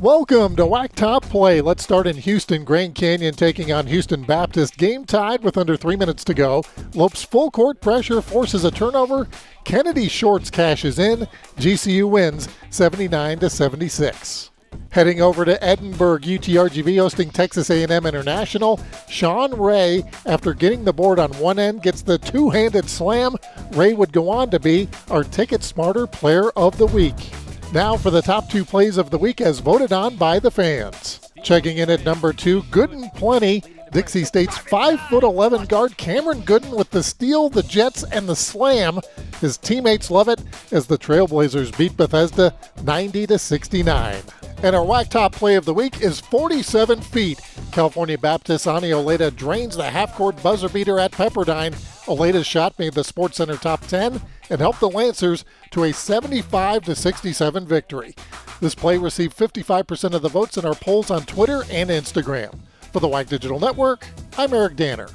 Welcome to WAC Top Play. Let's start in Houston. Grand Canyon taking on Houston Baptist. Game tied with under three minutes to go. Lopes full court pressure forces a turnover. Kennedy Shorts cashes in. GCU wins 79 to 76. Heading over to Edinburg, UTRGV hosting Texas A&M International. Sean Ray, after getting the board on one end, gets the two-handed slam. Ray would go on to be our Ticket Smarter Player of the Week. Now for the top two plays of the week as voted on by the fans. Checking in at number two, Gooden Plenty. Dixie State's 5'11 guard Cameron Gooden with the steal, the Jets, and the slam. His teammates love it as the Trailblazers beat Bethesda 90 to 69. And our WAC top play of the week is 47 feet. California Baptist Ani Oleda drains the half court buzzer beater at Pepperdine. Oleda's shot made the Sports Center top 10 and helped the Lancers to a 75 67 victory. This play received 55% of the votes in our polls on Twitter and Instagram. For the WAC Digital Network, I'm Eric Danner.